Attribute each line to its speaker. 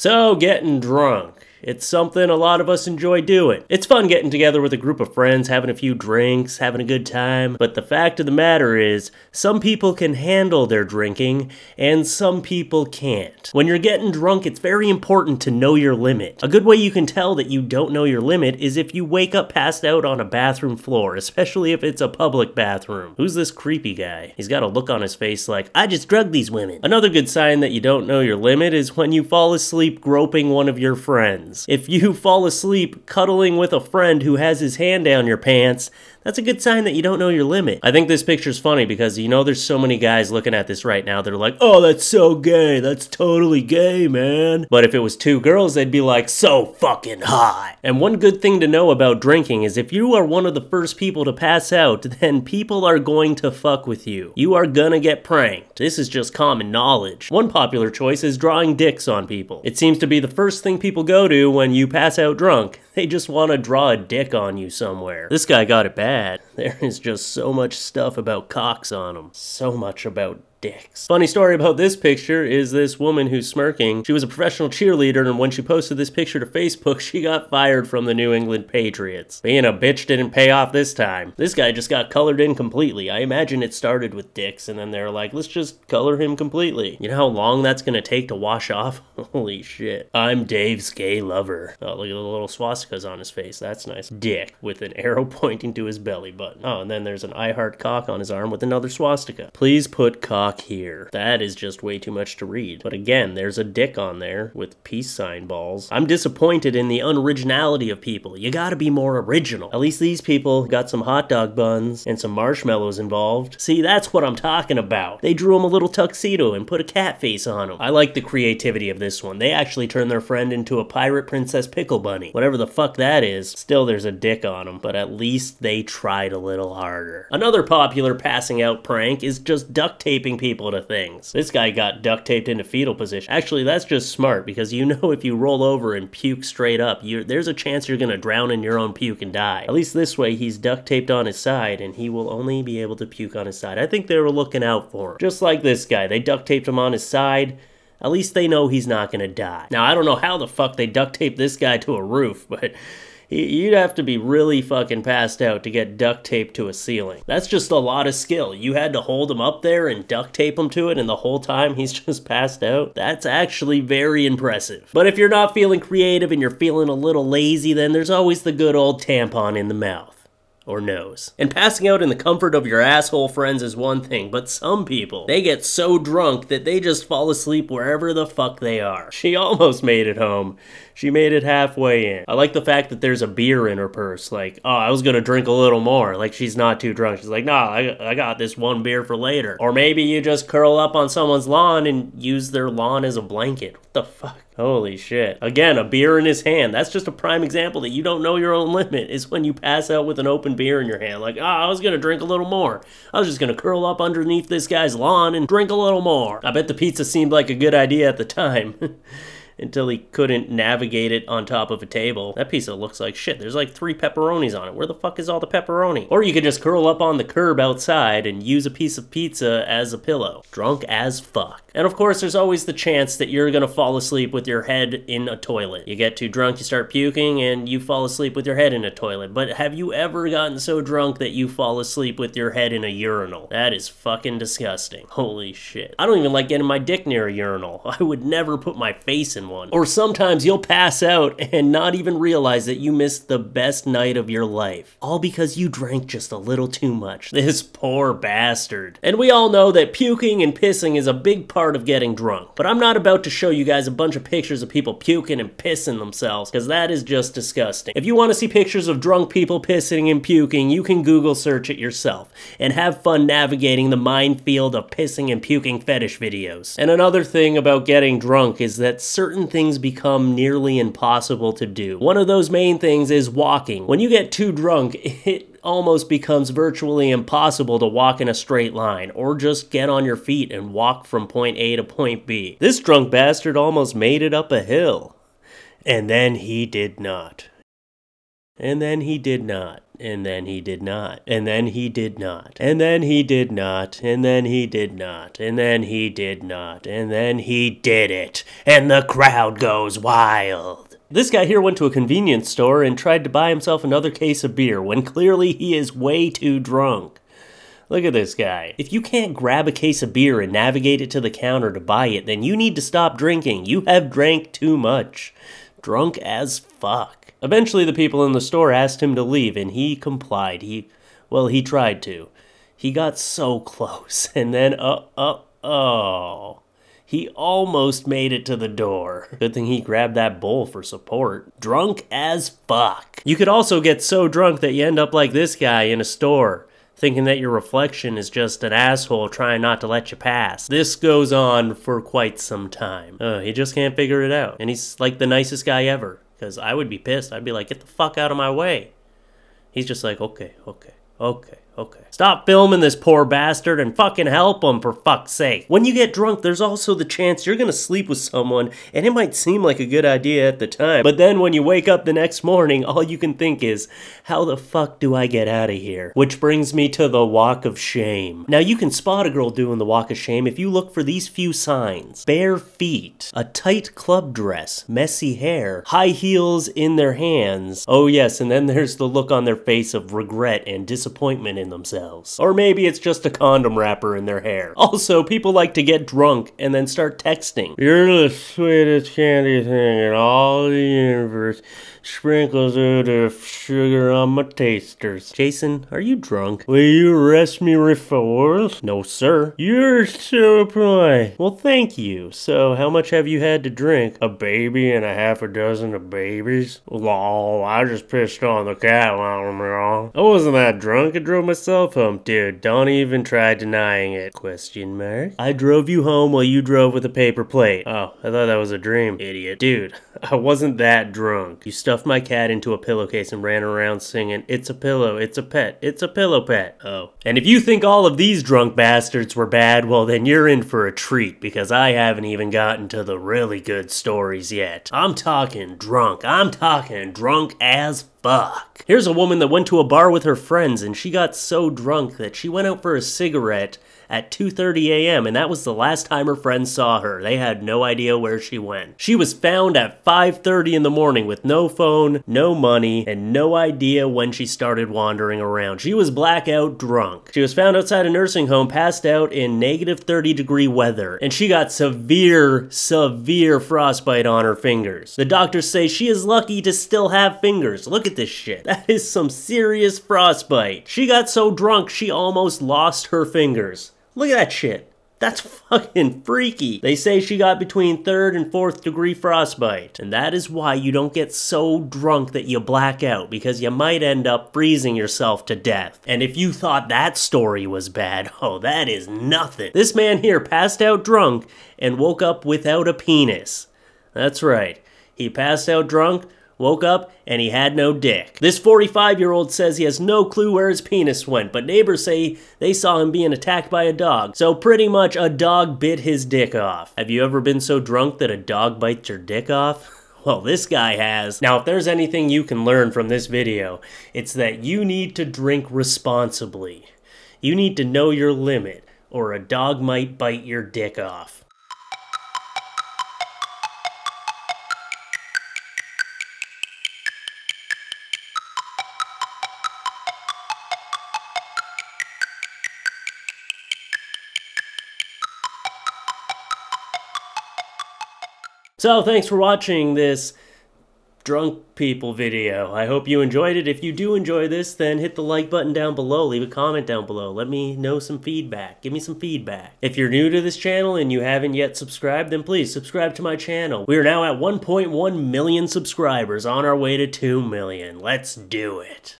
Speaker 1: So, getting drunk. It's something a lot of us enjoy doing. It's fun getting together with a group of friends, having a few drinks, having a good time. But the fact of the matter is, some people can handle their drinking, and some people can't. When you're getting drunk, it's very important to know your limit. A good way you can tell that you don't know your limit is if you wake up passed out on a bathroom floor, especially if it's a public bathroom. Who's this creepy guy? He's got a look on his face like, I just drugged these women. Another good sign that you don't know your limit is when you fall asleep groping one of your friends If you fall asleep cuddling with a friend who has his hand down your pants, that's a good sign that you don't know your limit. I think this picture's funny because you know there's so many guys looking at this right now that are like, oh, that's so gay. That's totally gay, man. But if it was two girls, they'd be like, so fucking hot. And one good thing to know about drinking is if you are one of the first people to pass out, then people are going to fuck with you. You are gonna get pranked. This is just common knowledge. One popular choice is drawing dicks on people. It seems to be the first thing people go to when you pass out drunk. They just want to draw a dick on you somewhere. This guy got it bad. There is just so much stuff about cocks on him. So much about dicks. Funny story about this picture is this woman who's smirking. She was a professional cheerleader, and when she posted this picture to Facebook, she got fired from the New England Patriots. Being a bitch didn't pay off this time. This guy just got colored in completely. I imagine it started with dicks, and then they're like, let's just color him completely. You know how long that's gonna take to wash off? Holy shit. I'm Dave's gay lover. Oh, look at the little swastikas on his face. That's nice. Dick with an arrow pointing to his belly button. Oh, and then there's an I heart cock on his arm with another swastika. Please put cock here. That is just way too much to read. But again, there's a dick on there with peace sign balls. I'm disappointed in the unoriginality of people. You gotta be more original. At least these people got some hot dog buns and some marshmallows involved. See, that's what I'm talking about. They drew him a little tuxedo and put a cat face on him. I like the creativity of this one. They actually turned their friend into a pirate princess pickle bunny. Whatever the fuck that is, still there's a dick on him, but at least they tried a little harder. Another popular passing out prank is just duct taping people to things. This guy got duct taped into fetal position. Actually, that's just smart because you know if you roll over and puke straight up, there's a chance you're gonna drown in your own puke and die. At least this way, he's duct taped on his side and he will only be able to puke on his side. I think they were looking out for him. Just like this guy, they duct taped him on his side. At least they know he's not gonna die. Now, I don't know how the fuck they duct taped this guy to a roof, but You'd have to be really fucking passed out to get duct taped to a ceiling. That's just a lot of skill. You had to hold him up there and duct tape him to it, and the whole time he's just passed out. That's actually very impressive. But if you're not feeling creative and you're feeling a little lazy, then there's always the good old tampon in the mouth or nose. And passing out in the comfort of your asshole friends is one thing, but some people, they get so drunk that they just fall asleep wherever the fuck they are. She almost made it home. She made it halfway in. I like the fact that there's a beer in her purse. Like, oh, I was gonna drink a little more. Like, she's not too drunk. She's like, nah, I, I got this one beer for later. Or maybe you just curl up on someone's lawn and use their lawn as a blanket. What the fuck? Holy shit. Again, a beer in his hand. That's just a prime example that you don't know your own limit is when you pass out with an open beer in your hand. Like, ah, oh, I was gonna drink a little more. I was just gonna curl up underneath this guy's lawn and drink a little more. I bet the pizza seemed like a good idea at the time. until he couldn't navigate it on top of a table. That pizza looks like shit. There's like three pepperonis on it. Where the fuck is all the pepperoni? Or you could just curl up on the curb outside and use a piece of pizza as a pillow. Drunk as fuck. And of course, there's always the chance that you're gonna fall asleep with your head in a toilet. You get too drunk, you start puking, and you fall asleep with your head in a toilet. But have you ever gotten so drunk that you fall asleep with your head in a urinal? That is fucking disgusting. Holy shit. I don't even like getting my dick near a urinal. I would never put my face in one. Or sometimes you'll pass out and not even realize that you missed the best night of your life. All because you drank just a little too much. This poor bastard. And we all know that puking and pissing is a big part of getting drunk. But I'm not about to show you guys a bunch of pictures of people puking and pissing themselves, because that is just disgusting. If you want to see pictures of drunk people pissing and puking, you can Google search it yourself, and have fun navigating the minefield of pissing and puking fetish videos. And another thing about getting drunk is that certain certain things become nearly impossible to do. One of those main things is walking. When you get too drunk, it almost becomes virtually impossible to walk in a straight line, or just get on your feet and walk from point A to point B. This drunk bastard almost made it up a hill. And then he did not. And then he did not. And then he did not. And then he did not. And then he did not. And then he did not. And then he did not. And then he did it. And the crowd goes wild. This guy here went to a convenience store and tried to buy himself another case of beer when clearly he is way too drunk. Look at this guy. If you can't grab a case of beer and navigate it to the counter to buy it, then you need to stop drinking. You have drank too much. Drunk as fuck. Eventually, the people in the store asked him to leave, and he complied. He, well, he tried to. He got so close, and then, uh, uh, oh. He almost made it to the door. Good thing he grabbed that bowl for support. Drunk as fuck. You could also get so drunk that you end up like this guy in a store thinking that your reflection is just an asshole trying not to let you pass. This goes on for quite some time. Uh, he just can't figure it out. And he's like the nicest guy ever. Because I would be pissed. I'd be like, get the fuck out of my way. He's just like, okay, okay, okay. Okay. Stop filming this poor bastard and fucking help him for fuck's sake. When you get drunk, there's also the chance you're gonna sleep with someone and it might seem like a good idea at the time. But then when you wake up the next morning, all you can think is, how the fuck do I get out of here? Which brings me to the walk of shame. Now you can spot a girl doing the walk of shame if you look for these few signs. Bare feet, a tight club dress, messy hair, high heels in their hands. Oh yes, and then there's the look on their face of regret and disappointment in themselves. Or maybe it's just a condom wrapper in their hair. Also, people like to get drunk and then start texting. You're the sweetest candy thing in all the universe. Sprinkles of sugar on my tasters. Jason, are you drunk? Will you arrest me for No, sir. You're so polite. Well, thank you. So, how much have you had to drink? A baby and a half a dozen of babies? Lol, I just pissed on the cat while I'm wrong. I wasn't that drunk. I drove myself home. Dude, don't even try denying it. Question mark? I drove you home while you drove with a paper plate. Oh, I thought that was a dream. Idiot. Dude, I wasn't that drunk. You stuffed my cat into a pillowcase and ran around singing, It's a pillow, it's a pet, it's a pillow pet. Oh. And if you think all of these drunk bastards were bad, well then you're in for a treat because I haven't even gotten to the really good stories yet. I'm talking drunk. I'm talking drunk as fuck. Here's a woman that went to a bar with her friends and she got so drunk that she went out for a cigarette at 2:30 a.m. and that was the last time her friends saw her. They had no idea where she went. She was found at 5:30 in the morning with no phone, no money, and no idea when she started wandering around. She was blackout drunk. She was found outside a nursing home passed out in negative 30 degree weather and she got severe severe frostbite on her fingers. The doctors say she is lucky to still have fingers. Look at this shit. That is some serious frostbite. She got so drunk she almost lost her fingers. Look at that shit. That's fucking freaky. They say she got between third and fourth degree frostbite. And that is why you don't get so drunk that you black out, because you might end up freezing yourself to death. And if you thought that story was bad, oh, that is nothing. This man here passed out drunk and woke up without a penis. That's right. He passed out drunk, woke up, and he had no dick. This 45 year old says he has no clue where his penis went, but neighbors say they saw him being attacked by a dog. So pretty much a dog bit his dick off. Have you ever been so drunk that a dog bites your dick off? Well, this guy has. Now, if there's anything you can learn from this video, it's that you need to drink responsibly. You need to know your limit, or a dog might bite your dick off. So thanks for watching this drunk people video. I hope you enjoyed it. If you do enjoy this, then hit the like button down below. Leave a comment down below. Let me know some feedback. Give me some feedback. If you're new to this channel and you haven't yet subscribed, then please subscribe to my channel. We are now at 1.1 million subscribers on our way to 2 million. Let's do it.